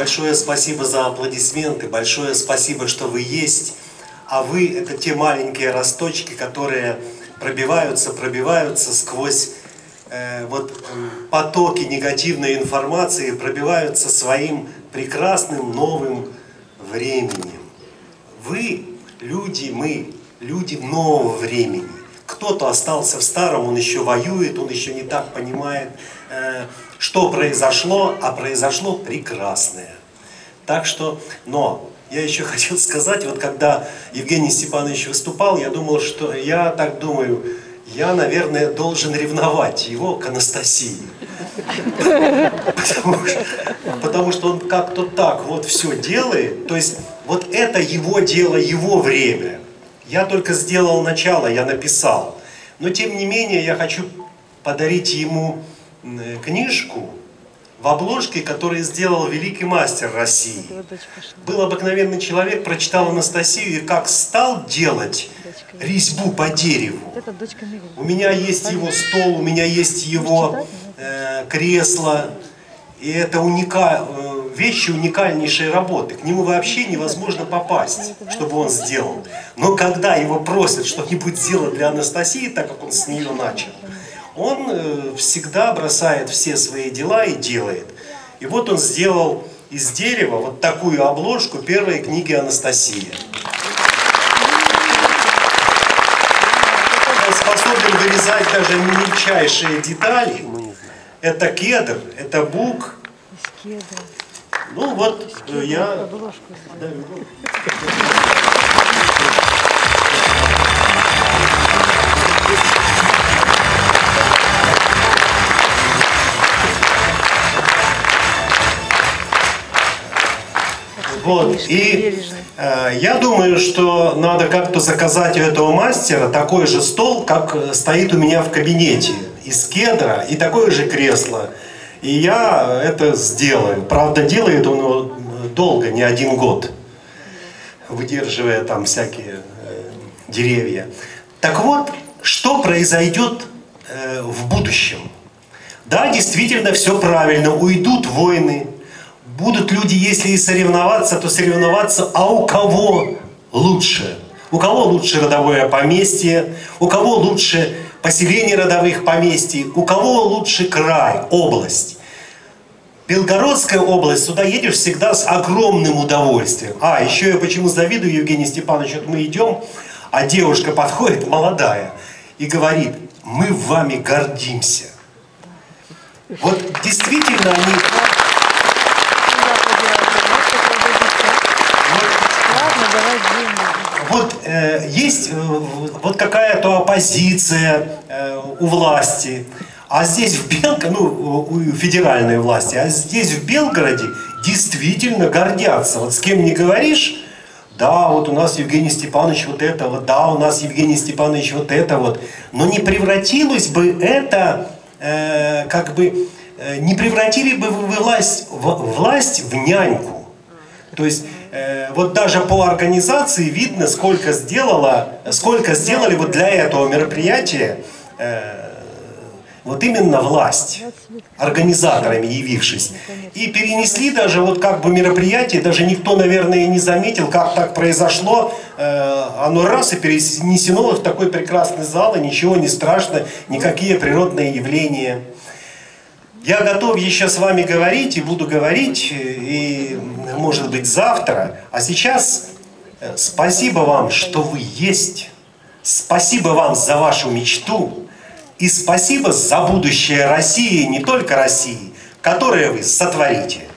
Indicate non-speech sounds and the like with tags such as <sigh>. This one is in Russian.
большое спасибо за аплодисменты, большое спасибо, что вы есть. А вы – это те маленькие росточки, которые пробиваются, пробиваются сквозь э, вот э, потоки негативной информации, пробиваются своим прекрасным новым временем. Вы, люди, мы, люди нового времени. Кто-то остался в старом, он еще воюет, он еще не так понимает, э, что произошло, а произошло прекрасное. Так что, но я еще <laughs> хотел сказать, вот когда Евгений Степанович выступал, я думал, что я так думаю, я, наверное, должен ревновать его к Анастасии. Потому что, потому что он как-то так вот все делает. То есть вот это его дело, его время. Я только сделал начало, я написал. Но тем не менее я хочу подарить ему книжку, в обложке, которую сделал великий мастер России. Был обыкновенный человек, прочитал Анастасию и как стал делать резьбу по дереву. У меня есть его стол, у меня есть его э, кресло. И это уника... Вещи уникальнейшей работы. К нему вообще невозможно попасть, чтобы он сделал. Но когда его просят что-нибудь сделать для Анастасии, так как он с нее начал, он э, всегда бросает все свои дела и делает. И вот он сделал из дерева вот такую обложку первой книги Анастасии. Он способен вырезать даже мельчайшие детали. Это кедр, это бук. Ну вот э, я... Вот. И э, я думаю, что надо как-то заказать у этого мастера такой же стол, как э, стоит у меня в кабинете из кедра и такое же кресло. И я это сделаю. Правда, делает он долго, не один год, выдерживая там всякие э, деревья. Так вот, что произойдет э, в будущем? Да, действительно, все правильно. Уйдут войны, будут люди, если и соревноваться, то соревноваться, а у кого лучше? У кого лучше родовое поместье? У кого лучше поселение родовых поместий? У кого лучше край, область? Белгородская область, сюда едешь всегда с огромным удовольствием. А, еще я почему завидую Евгению Степановичу, вот мы идем, а девушка подходит, молодая, и говорит, мы вами гордимся. Вот действительно они вот э, есть э, вот какая-то оппозиция э, у власти, а здесь в Белгороде, ну, у федеральной власти, а здесь в Белгороде действительно гордятся. Вот с кем не говоришь, да, вот у нас Евгений Степанович вот это вот, да, у нас Евгений Степанович вот это вот. Но не превратилось бы это, э, как бы, э, не превратили бы вы власть, в, власть в няньку. То есть вот даже по организации видно, сколько сделала, сколько сделали вот для этого мероприятия э, вот именно власть, организаторами явившись. И перенесли даже вот как бы мероприятие, даже никто, наверное, не заметил, как так произошло. Э, оно раз и перенесено в такой прекрасный зал, и ничего не страшно, никакие природные явления. Я готов еще с вами говорить и буду говорить, и может быть завтра. А сейчас э, спасибо вам, что вы есть. Спасибо вам за вашу мечту. И спасибо за будущее России, не только России, которое вы сотворите.